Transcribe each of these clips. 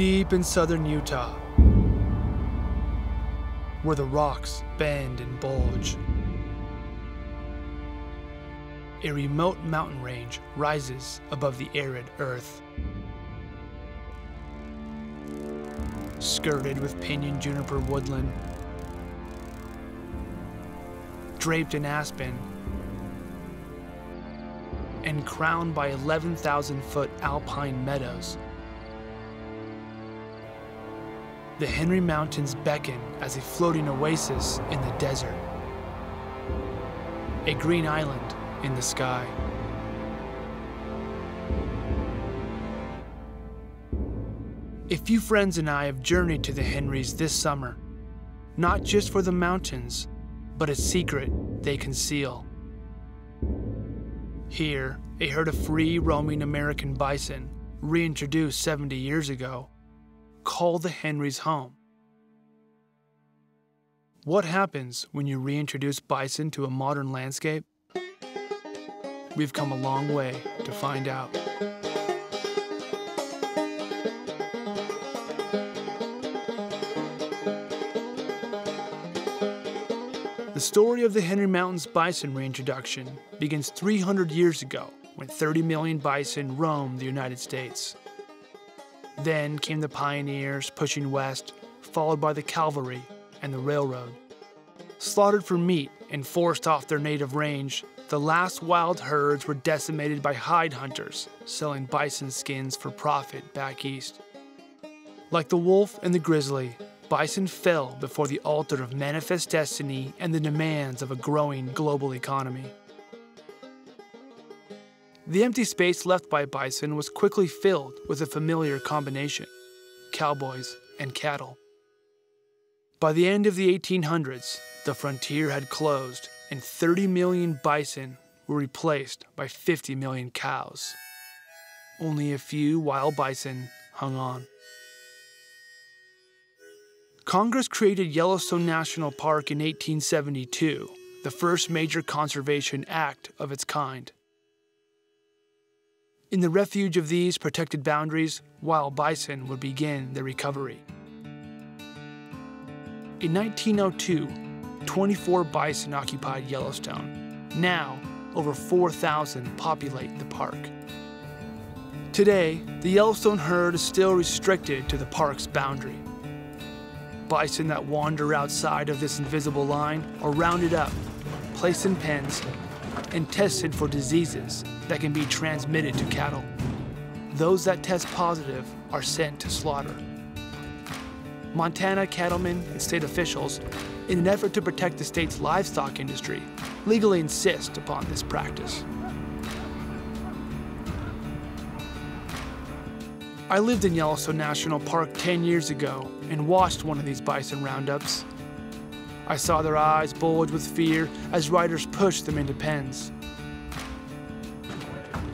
Deep in southern Utah, where the rocks bend and bulge, a remote mountain range rises above the arid earth. Skirted with pinyon juniper woodland, draped in aspen, and crowned by 11,000 foot alpine meadows. The Henry Mountains beckon as a floating oasis in the desert, a green island in the sky. A few friends and I have journeyed to the Henrys this summer, not just for the mountains, but a secret they conceal. Here, a herd of free roaming American bison, reintroduced 70 years ago, call the Henrys home. What happens when you reintroduce bison to a modern landscape? We've come a long way to find out. The story of the Henry Mountains bison reintroduction begins 300 years ago when 30 million bison roamed the United States. Then came the pioneers pushing west, followed by the cavalry and the railroad. Slaughtered for meat and forced off their native range, the last wild herds were decimated by hide hunters selling bison skins for profit back east. Like the wolf and the grizzly, bison fell before the altar of manifest destiny and the demands of a growing global economy. The empty space left by bison was quickly filled with a familiar combination cowboys and cattle. By the end of the 1800s, the frontier had closed and 30 million bison were replaced by 50 million cows. Only a few wild bison hung on. Congress created Yellowstone National Park in 1872, the first major conservation act of its kind. In the refuge of these protected boundaries, wild bison would begin their recovery. In 1902, 24 bison occupied Yellowstone. Now, over 4,000 populate the park. Today, the Yellowstone herd is still restricted to the park's boundary bison that wander outside of this invisible line are rounded up, placed in pens, and tested for diseases that can be transmitted to cattle. Those that test positive are sent to slaughter. Montana cattlemen and state officials, in an effort to protect the state's livestock industry, legally insist upon this practice. I lived in Yellowstone National Park 10 years ago and watched one of these bison roundups. I saw their eyes bulge with fear as riders pushed them into pens.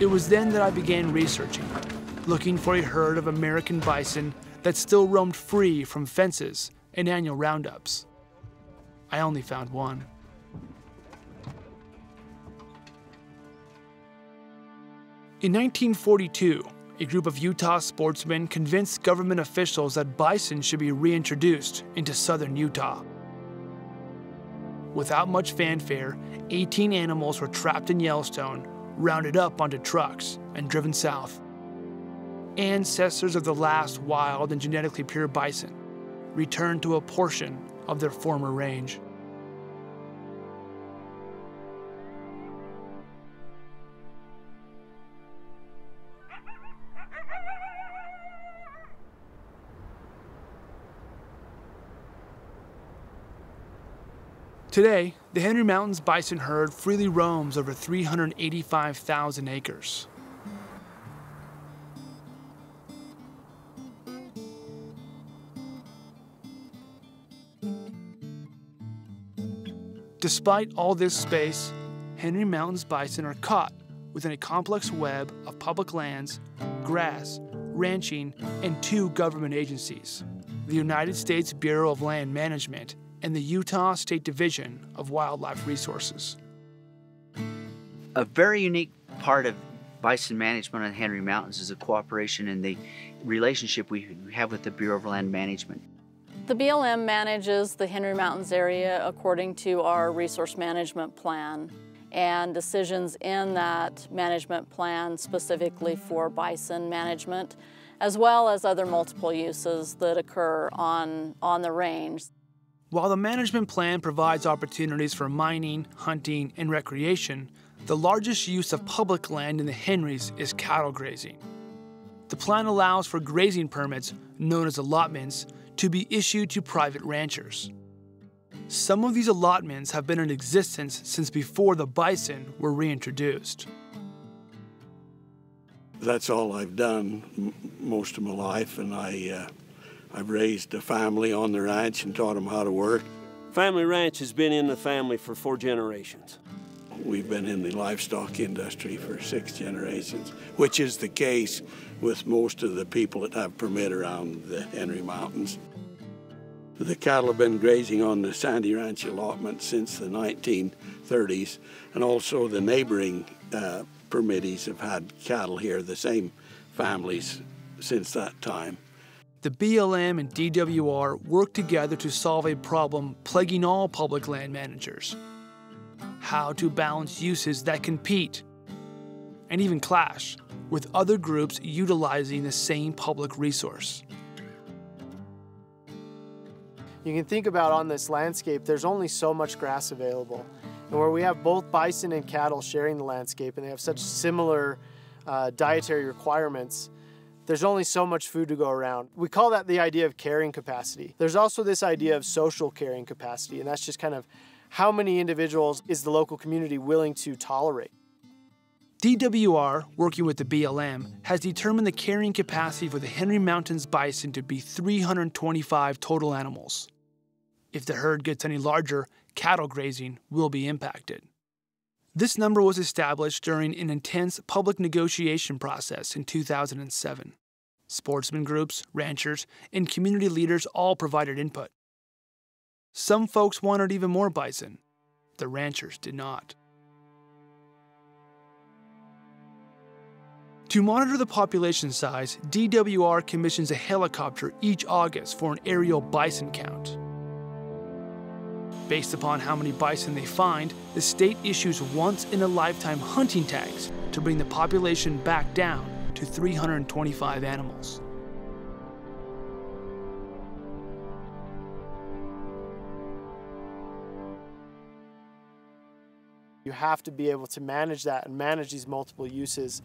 It was then that I began researching, looking for a herd of American bison that still roamed free from fences and annual roundups. I only found one. In 1942, a group of Utah sportsmen convinced government officials that bison should be reintroduced into southern Utah. Without much fanfare, 18 animals were trapped in Yellowstone, rounded up onto trucks, and driven south. Ancestors of the last wild and genetically pure bison returned to a portion of their former range. Today, the Henry Mountains bison herd freely roams over 385,000 acres. Despite all this space, Henry Mountains bison are caught within a complex web of public lands, grass, ranching, and two government agencies the United States Bureau of Land Management and the Utah State Division of Wildlife Resources. A very unique part of bison management on the Henry Mountains is the cooperation and the relationship we have with the Bureau of Land Management. The BLM manages the Henry Mountains area according to our resource management plan and decisions in that management plan specifically for bison management as well as other multiple uses that occur on, on the range. While the management plan provides opportunities for mining, hunting, and recreation, the largest use of public land in the Henrys is cattle grazing. The plan allows for grazing permits, known as allotments, to be issued to private ranchers. Some of these allotments have been in existence since before the bison were reintroduced. That's all I've done most of my life, and I, uh, I've raised a family on the ranch and taught them how to work. Family Ranch has been in the family for four generations. We've been in the livestock industry for six generations, which is the case with most of the people that have permit around the Henry Mountains. The cattle have been grazing on the Sandy Ranch allotment since the 1930s, and also the neighboring uh, permittees have had cattle here, the same families since that time. The BLM and DWR work together to solve a problem plaguing all public land managers how to balance uses that compete and even clash with other groups utilizing the same public resource. You can think about on this landscape, there's only so much grass available. And where we have both bison and cattle sharing the landscape and they have such similar uh, dietary requirements, there's only so much food to go around. We call that the idea of carrying capacity. There's also this idea of social carrying capacity, and that's just kind of how many individuals is the local community willing to tolerate? DWR, working with the BLM, has determined the carrying capacity for the Henry Mountains bison to be 325 total animals. If the herd gets any larger, cattle grazing will be impacted. This number was established during an intense public negotiation process in 2007. Sportsman groups, ranchers, and community leaders all provided input. Some folks wanted even more bison. The ranchers did not. To monitor the population size, DWR commissions a helicopter each August for an aerial bison count. Based upon how many bison they find, the state issues once in a lifetime hunting tags to bring the population back down to 325 animals. You have to be able to manage that and manage these multiple uses,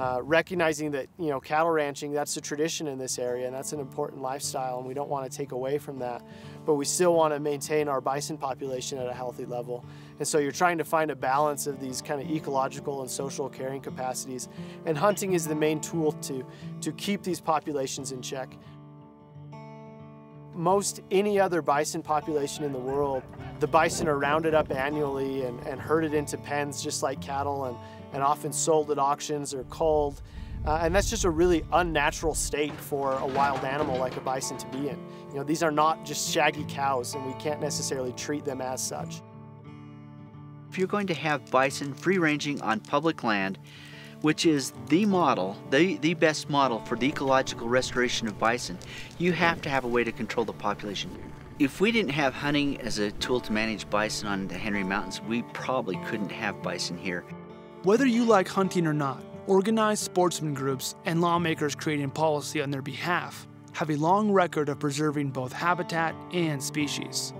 uh, recognizing that you know cattle ranching that's a tradition in this area and that's an important lifestyle and we don't want to take away from that, but we still want to maintain our bison population at a healthy level. And so you're trying to find a balance of these kind of ecological and social carrying capacities, and hunting is the main tool to to keep these populations in check most any other bison population in the world, the bison are rounded up annually and, and herded into pens just like cattle and, and often sold at auctions or culled. Uh, and that's just a really unnatural state for a wild animal like a bison to be in. You know, these are not just shaggy cows and we can't necessarily treat them as such. If you're going to have bison free ranging on public land, which is the model, the, the best model for the ecological restoration of bison, you have to have a way to control the population. If we didn't have hunting as a tool to manage bison on the Henry Mountains, we probably couldn't have bison here. Whether you like hunting or not, organized sportsman groups and lawmakers creating policy on their behalf have a long record of preserving both habitat and species.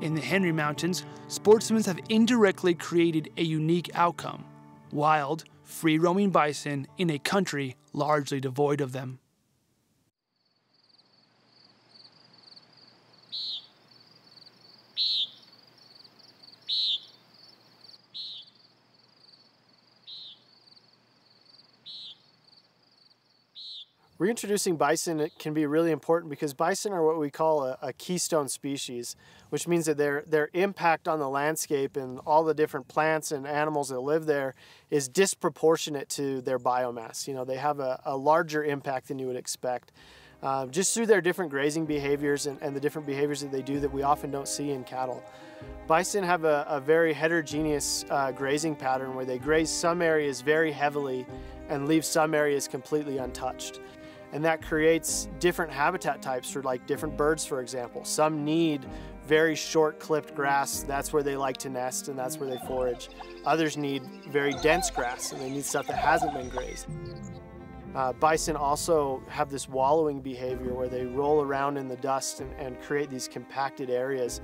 In the Henry Mountains, sportsmen have indirectly created a unique outcome wild, free roaming bison in a country largely devoid of them. Reintroducing bison can be really important because bison are what we call a, a, keystone species, which means that their, their impact on the landscape and all the different plants and animals that live there is disproportionate to their biomass. You know, they have a, a larger impact than you would expect. Uh, just through their different grazing behaviors and, and the different behaviors that they do that we often don't see in cattle. Bison have a, a very heterogeneous uh, grazing pattern where they graze some areas very heavily and leave some areas completely untouched. And that creates different habitat types for like different birds, for example. Some need very short clipped grass, that's where they like to nest and that's where they forage. Others need very dense grass and they need stuff that hasn't been grazed. Uh, bison also have this wallowing behavior where they roll around in the dust and, and create these compacted areas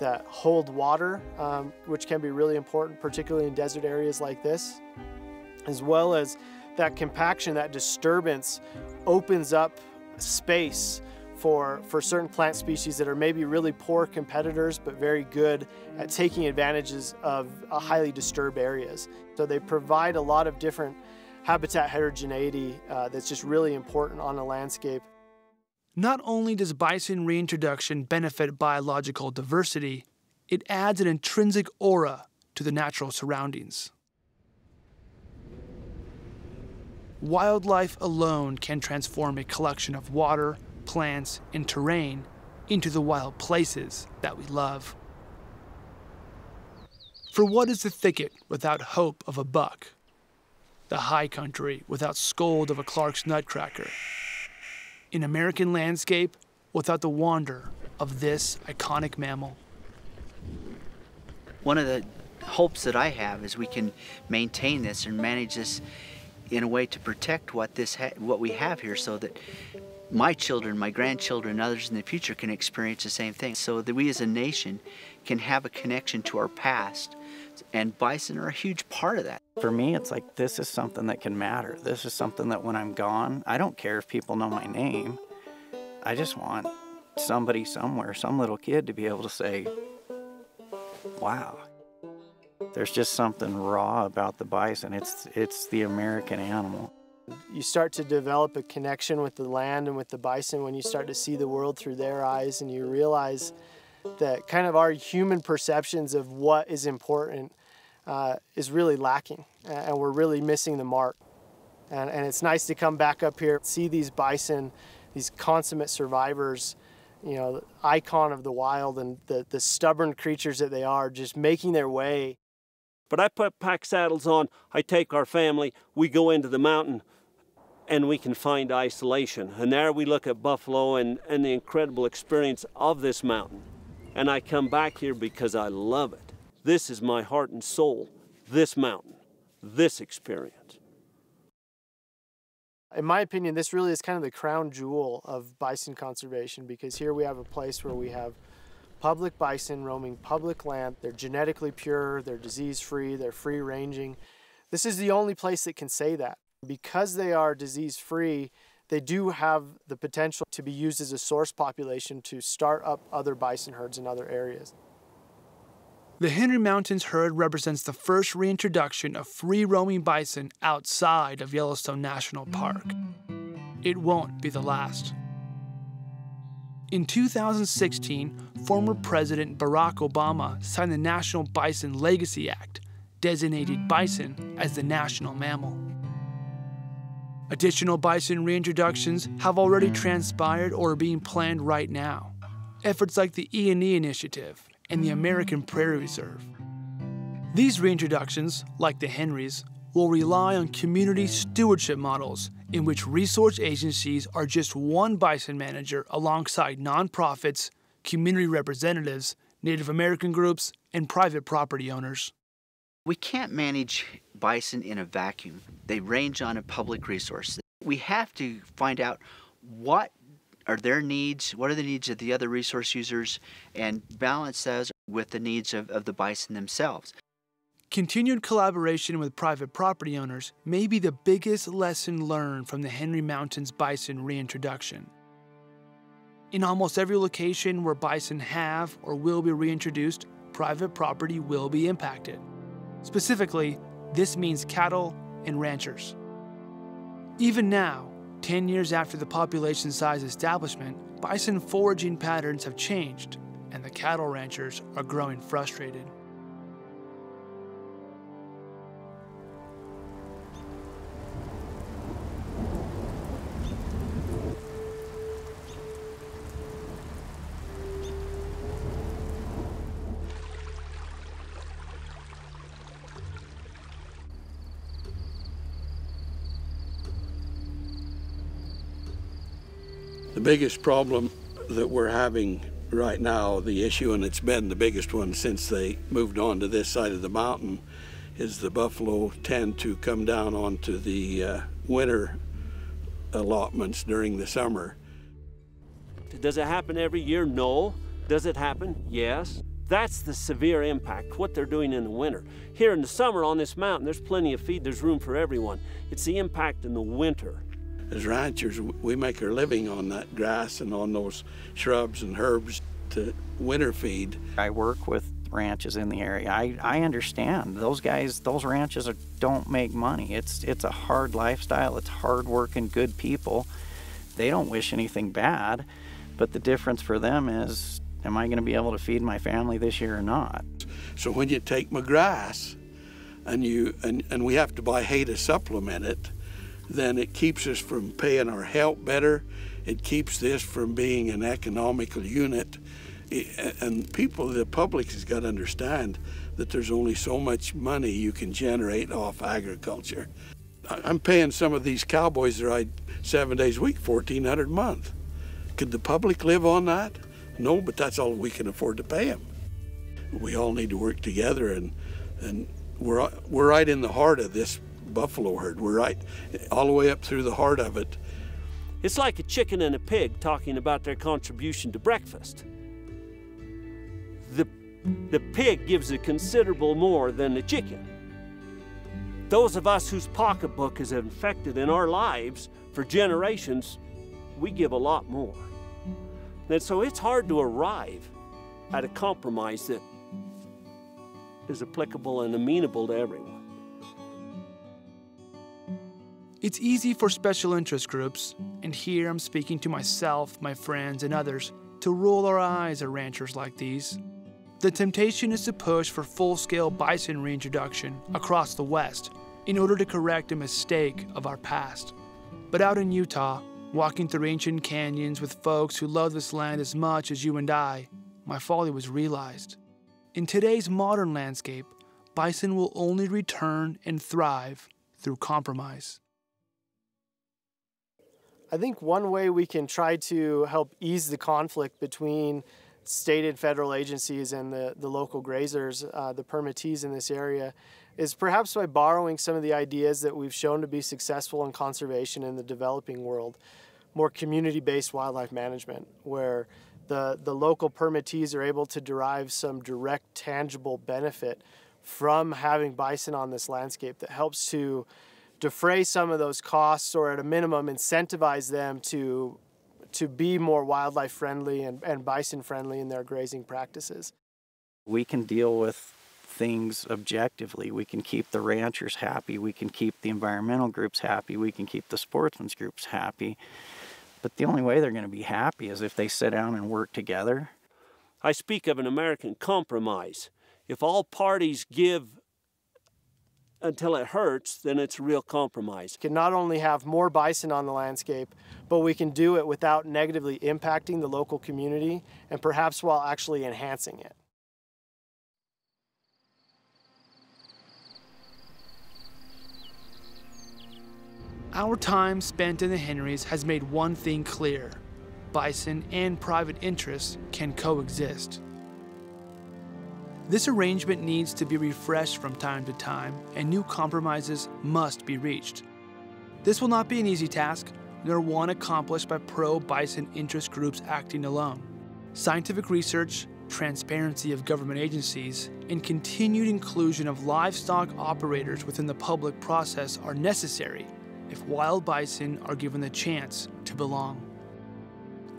that hold water, um, which can be really important, particularly in desert areas like this, as well as that compaction, that disturbance opens up space for, for certain plant species that are maybe really poor competitors but very good at taking advantages of uh, highly disturbed areas. So they provide a lot of different habitat heterogeneity uh, that's just really important on a landscape. Not only does bison reintroduction benefit biological diversity, it adds an intrinsic aura to the natural surroundings. Wildlife alone can transform a collection of water, plants, and terrain into the wild places that we love. For what is the thicket without hope of a buck? The high country without scold of a Clark's nutcracker? An American landscape without the wonder of this iconic mammal? One of the hopes that I have is we can maintain this and manage this in a way to protect what this what we have here so that my children, my grandchildren, others in the future can experience the same thing. So that we as a nation can have a connection to our past. And bison are a huge part of that. For me, it's like this is something that can matter. This is something that when I'm gone, I don't care if people know my name. I just want somebody somewhere, some little kid to be able to say, wow, there's just something raw about the bison. It's, it's the American animal. You start to develop a connection with the land and with the bison when you start to see the world through their eyes and you realize that kind of our human perceptions of what is important uh, is really lacking and we're really missing the mark. And, and it's nice to come back up here, see these bison, these consummate survivors, you know, icon of the wild and the, the stubborn creatures that they are, just making their way but I put pack saddles on, I take our family, we go into the mountain, and we can find isolation. And there we look at buffalo and, and the incredible experience of this mountain. And I come back here because I love it. This is my heart and soul, this mountain, this experience. In my opinion, this really is kind of the crown jewel of bison conservation because here we have a place where we have public bison roaming public land. They're genetically pure, they're disease free, they're free ranging. This is the only place that can say that. Because they are disease free, they do have the potential to be used as a source population to start up other bison herds in other areas. The Henry Mountains herd represents the first reintroduction of free roaming bison outside of Yellowstone National Park. It won't be the last. In 2016, former President Barack Obama signed the National Bison Legacy Act, designated bison as the national mammal. Additional bison reintroductions have already transpired or are being planned right now. Efforts like the Iinnii Initiative and the American Prairie Reserve. These reintroductions, like the Henrys, will rely on community stewardship models in which resource agencies are just one bison manager alongside nonprofits, community representatives, Native American groups, and private property owners. We can't manage bison in a vacuum. They range on a public resource. We have to find out what are their needs, what are the needs of the other resource users, and balance those with the needs of, of the bison themselves. Continued collaboration with private property owners may be the biggest lesson learned from the Henry Mountains bison reintroduction. In almost every location where bison have or will be reintroduced, private property will be impacted. Specifically, this means cattle and ranchers. Even now, 10 years after the population size establishment, bison foraging patterns have changed, and the cattle ranchers are growing frustrated. The biggest problem that we're having right now, the issue, and it's been the biggest one since they moved on to this side of the mountain, is the buffalo tend to come down onto the uh, winter allotments during the summer. Does it happen every year? No. Does it happen? Yes. That's the severe impact, what they're doing in the winter. Here in the summer on this mountain, there's plenty of feed, there's room for everyone. It's the impact in the winter. As ranchers, we make our living on that grass and on those shrubs and herbs to winter feed. I work with ranches in the area. I, I understand those guys, those ranches are, don't make money. It's it's a hard lifestyle. It's hard working, good people. They don't wish anything bad, but the difference for them is am I going to be able to feed my family this year or not? So when you take my grass and you and, and we have to buy hay to supplement it, then it keeps us from paying our help better. It keeps this from being an economical unit. And people, the public has got to understand that there's only so much money you can generate off agriculture. I'm paying some of these cowboys that ride seven days a week, 1400 a month. Could the public live on that? No, but that's all we can afford to pay them. We all need to work together, and and we're we're right in the heart of this buffalo herd. We're right all the way up through the heart of it. It's like a chicken and a pig talking about their contribution to breakfast. The the pig gives a considerable more than the chicken. Those of us whose pocketbook is infected in our lives for generations, we give a lot more. And so it's hard to arrive at a compromise that is applicable and amenable to everyone. It's easy for special interest groups, and here I'm speaking to myself, my friends, and others, to roll our eyes at ranchers like these. The temptation is to push for full scale bison reintroduction across the West in order to correct a mistake of our past. But out in Utah, Walking through ancient canyons with folks who love this land as much as you and I, my folly was realized. In today's modern landscape, bison will only return and thrive through compromise. I think one way we can try to help ease the conflict between state and federal agencies and the, the local grazers, uh, the permittees in this area, is perhaps by borrowing some of the ideas that we've shown to be successful in conservation in the developing world more community-based wildlife management where the, the local permittees are able to derive some direct tangible benefit from having bison on this landscape that helps to defray some of those costs or at a minimum incentivize them to to be more wildlife friendly and, and bison friendly in their grazing practices. We can deal with things objectively. We can keep the ranchers happy. We can keep the environmental groups happy. We can keep the sportsmen's groups happy. But the only way they're going to be happy is if they sit down and work together. I speak of an American compromise. If all parties give until it hurts, then it's a real compromise. We can not only have more bison on the landscape, but we can do it without negatively impacting the local community and perhaps while actually enhancing it. Our time spent in the Henrys has made one thing clear bison and private interests can coexist. This arrangement needs to be refreshed from time to time, and new compromises must be reached. This will not be an easy task, nor one accomplished by pro bison interest groups acting alone. Scientific research, transparency of government agencies, and continued inclusion of livestock operators within the public process are necessary if wild bison are given the chance to belong.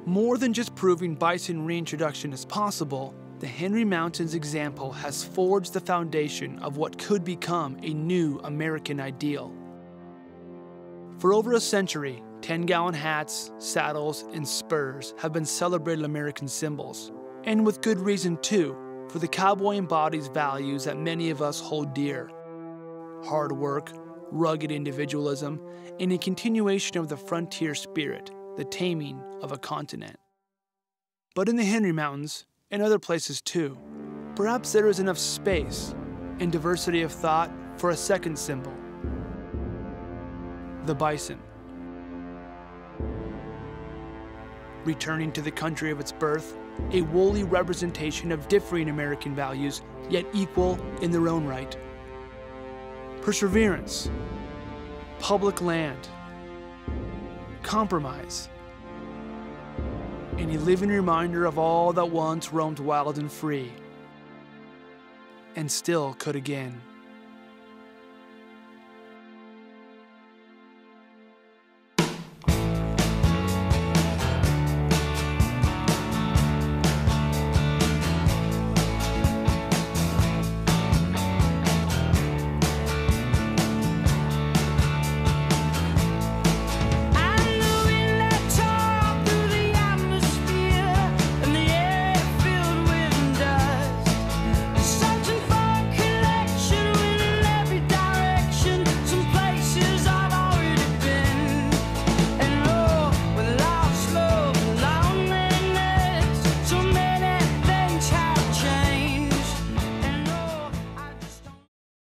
More than just proving bison reintroduction is possible, the Henry Mountains example has forged the foundation of what could become a new American ideal. For over a century, 10 gallon hats, saddles, and spurs have been celebrated American symbols. And with good reason, too, for the cowboy embodies values that many of us hold dear hard work, rugged individualism, and a continuation of the frontier spirit, the taming of a continent. But in the Henry Mountains, and other places too, perhaps there is enough space and diversity of thought for a second symbol the bison. returning to the country of its birth, a woolly representation of differing American values, yet equal in their own right. Perseverance, public land, compromise, and a living reminder of all that once roamed wild and free, and still could again.